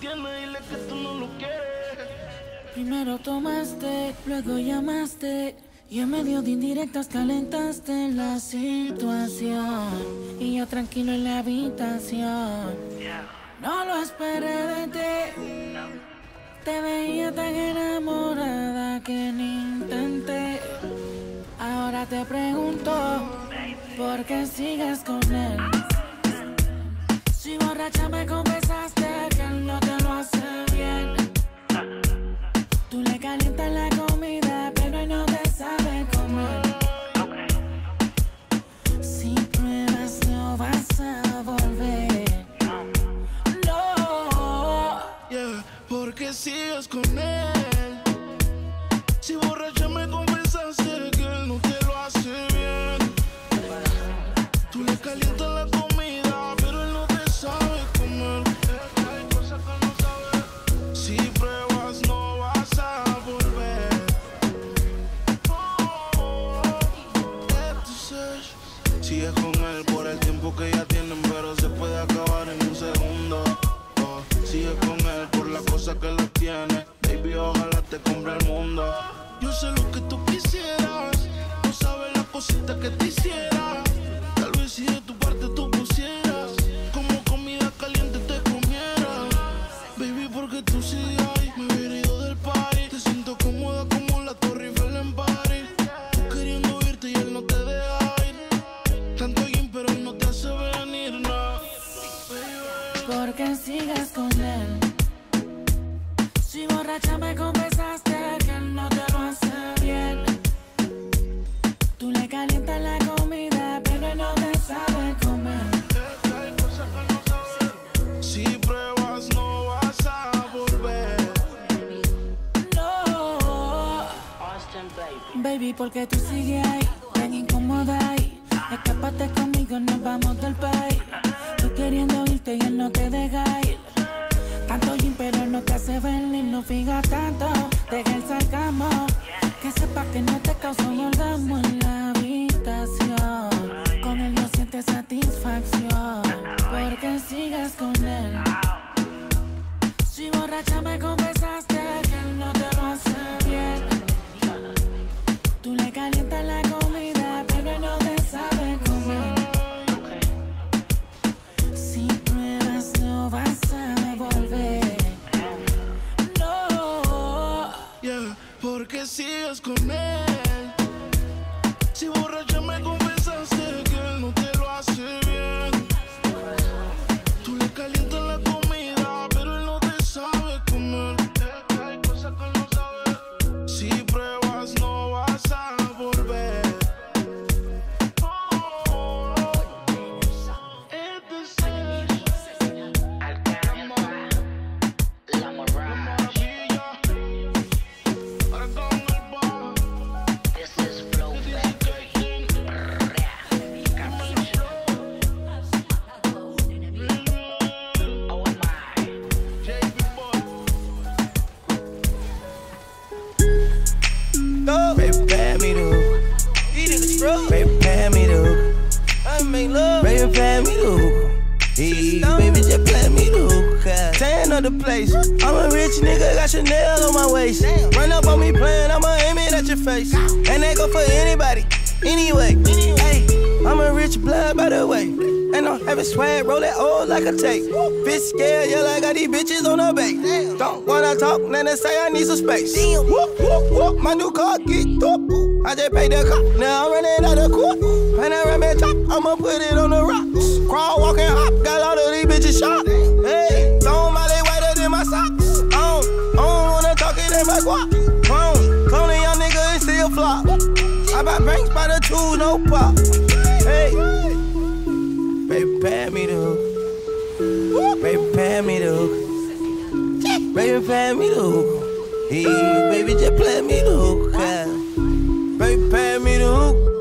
tienes, dile que tú no lo quieres. Primero tomaste, luego llamaste. Y en medio de indirectas calentaste la situación. Y yo tranquilo en la habitación. No lo esperé de ti. Te veía tan enamorada que ni intenté. Ahora te pregunto, ¿por qué sigues con él? Si borracha me confesaste que él no te lo hace bien. Tú le calientas la comida, pero él no te sabe comer. Si pruebas no vas a volver. No. Yeah, porque sigues con él. Si borracha Sigues con él por el tiempo que ya tienen, pero se puede acabar en un segundo. Oh, Sigues con él por la cosa que lo tiene. Baby, ojalá te compre el mundo. Yo sé lo que tú quisieras. No sabes la cosita que te hiciera. Tal vez si de borracha me confesaste que él no te lo hace bien. Tú le calientas la comida, pero no te sabe comer. Si pruebas, no vas a volver. No. Baby, porque tú sigues ahí, tan incómoda ahí. Escápate conmigo, nos vamos del país. No fija tanto. Deja el sarcasmo. Que sepa que no te causa un orgasmo en la habitación. Con él no sientes satisfacción. Porque sigues con él. Si borracha me confesaste porque sigues con él. Si borracha me Baby, me the hook. These niggas scrub. Baby, me the hook. I make love. Baby, me the hook. Hey, baby, just play me the hook. Tan of the place. I'm a rich nigga, got Chanel on my waist. Run up on me playing, I'ma aim it at your face. And that go for anybody, anyway. Hey, having swag, roll that old like a tape. Bitch scared, yeah, like I got these bitches on her base. Don't wanna talk, then they say I need some space. Whoop, whoop, whoop, my new car get up. I just paid the cop, now I'm running out of court. Panoramic top, I'ma put it on the rocks. Crawl, walk, and hop, got all of these bitches shot. Hey, throw my leg whiter than my socks. I don't, I don't wanna talk it in my guap. Clone, clone a young nigga and still flop. I buy banks by the two, no pop. Hey, baby, pay me the hook. Baby, pay me the hook. Baby, pay me the hook. Hey, baby, just play me the hook. Baby, pay me the hook.